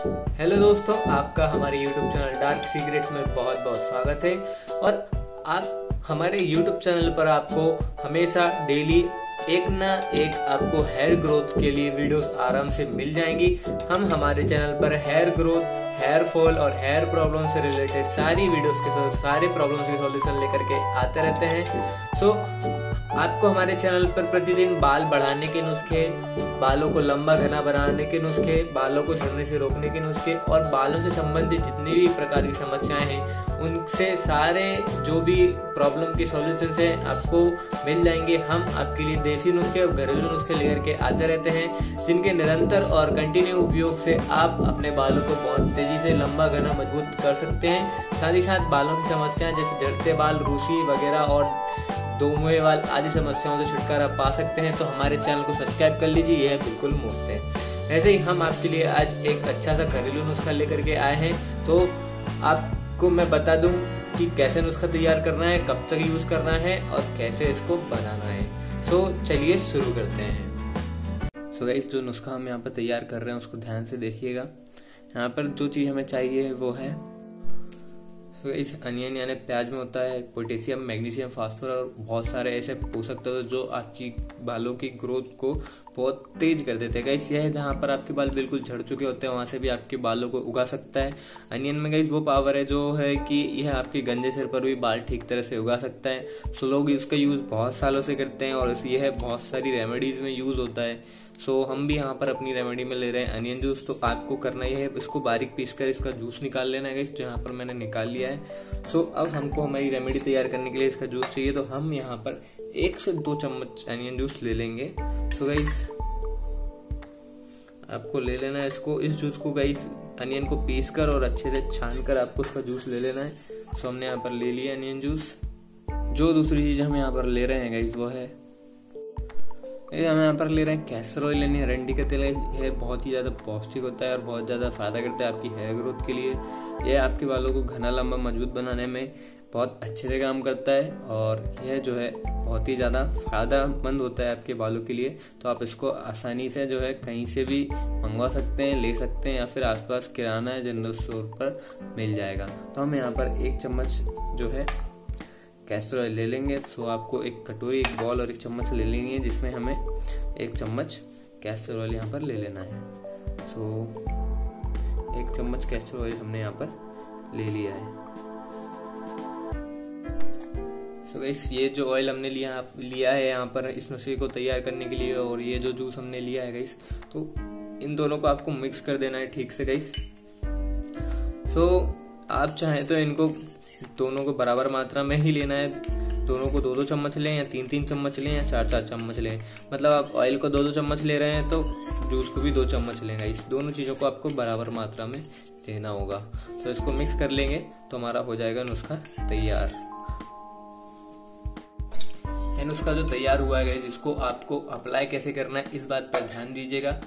Hello दोस्तों, आपका हमारे यूट्यूब चैनल डार्क सीक्रेट्स में बहुत बहुत स्वागत है। और आप, हमारे यूट्यूब चैनल पर आपको हमेशा डेली एक ना एक आपको हेयर ग्रोथ के लिए वीडियोस आराम से मिल जाएँगी। हम हमारे चैनल पर हेयर ग्रोथ हेयर फॉल और हेयर प्रॉब्लम से रिलेटेड सारी वीडियोस के साथ, सारे प्रॉब्लम्स के सॉल्यूशन लेकर के आते रहते हैं। सो आपको हमारे चैनल पर प्रतिदिन बाल बढ़ाने के नुस्खे, बालों को लंबा घना बनाने के नुस्खे, बालों को झड़ने से रोकने के नुस्खे और बालों से संबंधित जितनी भी प्रकार की समस्याएँ हैं, उनसे सारे जो भी प्रॉब्लम के सॉल्यूशन हैं, आपको मिल जाएँगे। हम आपके लिए देसी नुस्खे और घरेलू नुस्खे लेकर के आते रहते हैं, जिनके निरंतर और कंटिन्यू उपयोग से आप अपने बालों को बहुत तेज़ी से लंबा, घना, मज़बूत कर सकते हैं। साथ ही साथ बालों की समस्याएँ, जैसे झड़ते बाल, रूसी वगैरह और दो मुहे वाल आदि समस्याओं से छुटकारा पा सकते हैं तो हमारे चैनल को सब्सक्राइब कर लीजिए, यह बिल्कुल मुफ़्त है। ऐसे ही हम आपके लिए आज एक अच्छा सा घरेलू नुस्खा लेकर के आए हैं। तो आपको मैं बता दूँ कि कैसे नुस्खा तैयार करना है, कब तक यूज़ करना है और कैसे इसको बनाना है। तो चलिए शुरू करते हैं। सो गाइस जो नुस्खा हम यहाँ पर तैयार कर रहे हैं, उसको ध्यान से देखिएगा। यहाँ पर जो चीज़ हमें चाहिए वो है तो इस अनियन यानी प्याज में होता है पोटेशियम, मैग्नीशियम, फास्फोरस और बहुत सारे ऐसे पोषक तत्व जो आपकी बालों की ग्रोथ को बहुत तेज कर देते हैं। गाइस यह है जहाँ पर आपके बाल बिल्कुल झड़ चुके होते हैं वहाँ से भी आपके बालों को उगा सकता है। अनियन में गाइस वो पावर है जो है कि यह आपके गंजे सिर पर भी बाल ठीक तरह से उगा सकता है। सो लोग इसका यूज़ बहुत सालों से करते हैं और यह बहुत सारी रेमेडीज में यूज़ होता है। सो so, हम भी यहाँ पर अपनी रेमेडी में ले रहे हैं अनियन जूस तो आपको करना ही है इसको बारीक पीस कर इसका जूस निकाल लेना है जो यहाँ पर मैंने निकाल लिया है। सो so, अब हमको हमारी रेमेडी तैयार करने के लिए इसका जूस चाहिए। तो हम यहाँ पर एक से दो चम्मच अनियन जूस ले लेंगे। तो गाइस आपको ले लेना है इसको। इस जूस को गाइस अनियन को पीस कर और अच्छे से छान कर आपको उसका जूस ले लेना है। सो हमने यहाँ पर ले लिया अनियन जूस जो दूसरी चीज़ हम यहाँ पर ले रहे हैं गाइस वो है ये हम यहाँ पर ले रहे हैं कैसर ऑयल यानी अरंडी का तेल है, बहुत ही ज़्यादा पौष्टिक होता है और बहुत ज़्यादा फ़ायदा करता है आपकी हेयर ग्रोथ के लिए। यह आपके बालों को घना लंबा मज़बूत बनाने में बहुत अच्छे से काम करता है और यह जो है बहुत ही ज़्यादा फ़ायदेमंद होता है आपके बालों के लिए। तो आप इसको आसानी से जो है कहीं से भी मंगवा सकते हैं, ले सकते हैं या फिर आसपास किराना या जनरल स्टोर पर मिल जाएगा। तो हम यहाँ पर एक चम्मच जो है कैस्टर ऑयल ले लेंगे। तो आपको एक कटोरी एक बॉल और एक चम्मच ले लेंगे जिसमें हमें एक चम्मच कैस्टर ऑयल यहाँ पर ले लेना है। सो एक चम्मच कैस्टर ऑयल हमने यहाँ पर ले लिया है। सो so ये जो ऑयल हमने लिया लिया है यहाँ पर इस नुस्खे को तैयार करने के लिए और ये जो जूस हमने लिया है गाइस तो इन दोनों को आपको मिक्स कर देना है ठीक से गाइस सो so, आप चाहें तो इनको दोनों को बराबर मात्रा में ही लेना है। दोनों को दो दो चम्मच लें या तीन तीन चम्मच लें या चार चार चम्मच लें। मतलब आप ऑयल को दो दो चम्मच ले रहे हैं तो जूस को भी दो चम्मच लेंगे। इस दोनों चीज़ों को आपको बराबर मात्रा में लेना होगा। तो इसको मिक्स कर लेंगे तो हमारा हो जाएगा नुस्खा तैयार। नुस्खा जो तैयार हुआ है जिसको आपको अप्लाई कैसे करना है, इस बात पर ध्यान दीजिएगा।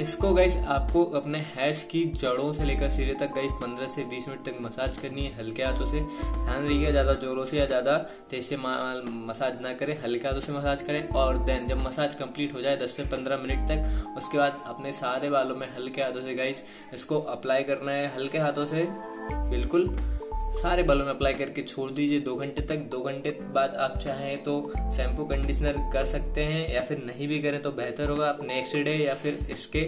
इसको गाइस आपको अपने हैश की जड़ों से लेकर सिरे तक गाइस 15 से 20 मिनट तक मसाज करनी है, हल्के हाथों से। ध्यान रखिएगा ज़्यादा जोरों से या ज़्यादा तेज से मसाज ना करें, हल्के हाथों से मसाज करें और देन जब मसाज कंप्लीट हो जाए 10 से 15 मिनट तक, उसके बाद अपने सारे बालों में हल्के हाथों से गाइस इसको अप्लाई करना है, हल्के हाथों से, बिल्कुल। सारे बालों में अप्लाई करके छोड़ दीजिए। दो घंटे तक दो घंटे बाद आप चाहें तो शैम्पू कंडीशनर कर सकते हैं या फिर नहीं भी करें तो बेहतर होगा। आप नेक्स्ट डे या फिर इसके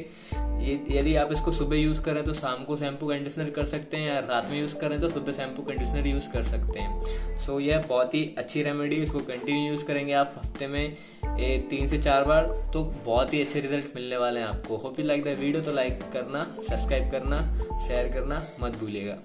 यदि आप इसको सुबह यूज़ करें तो शाम को शैम्पू कंडीशनर कर सकते हैं या रात में यूज़ करें तो सुबह शैम्पू कंडीशनर यूज़ कर सकते हैं। सो यह बहुत ही अच्छी रेमेडी इसको कंटिन्यू यूज़ करेंगे आप हफ़्ते में ए, तीन से चार बार तो बहुत ही अच्छे रिज़ल्ट मिलने वाले हैं आपको। Hope you like the video तो लाइक करना सब्सक्राइब करना शेयर करना मत भूलिएगा।